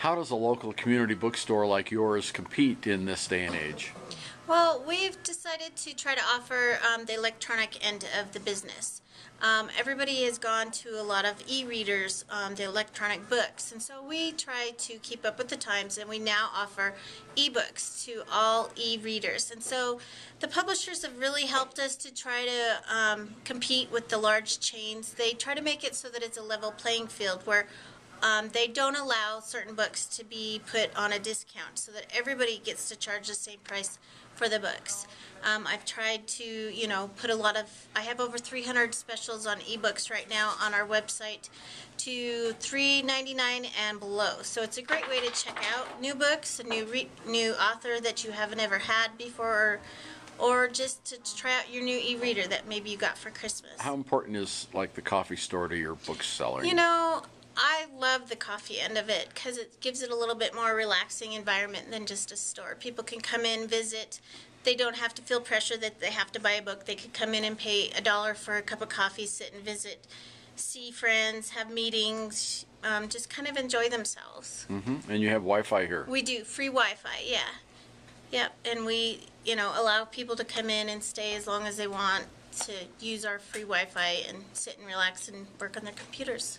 How does a local community bookstore like yours compete in this day and age? Well, we've decided to try to offer um, the electronic end of the business. Um, everybody has gone to a lot of e-readers, um, the electronic books, and so we try to keep up with the times, and we now offer e-books to all e-readers. And so the publishers have really helped us to try to um, compete with the large chains. They try to make it so that it's a level playing field where um, they don't allow certain books to be put on a discount so that everybody gets to charge the same price for the books. Um, I've tried to, you know, put a lot of, I have over 300 specials on ebooks right now on our website to $3.99 and below. So it's a great way to check out new books, a new re- new author that you haven't ever had before, or just to try out your new e-reader that maybe you got for Christmas. How important is like the coffee store to your bookseller? You know, I love the coffee end of it because it gives it a little bit more relaxing environment than just a store. People can come in, visit. They don't have to feel pressure that they have to buy a book. They could come in and pay a dollar for a cup of coffee, sit and visit, see friends, have meetings, um, just kind of enjoy themselves. Mm-hmm. And you have Wi-Fi here. We do free Wi-Fi, yeah. Yep, and we, you know, allow people to come in and stay as long as they want to use our free Wi-Fi and sit and relax and work on their computers.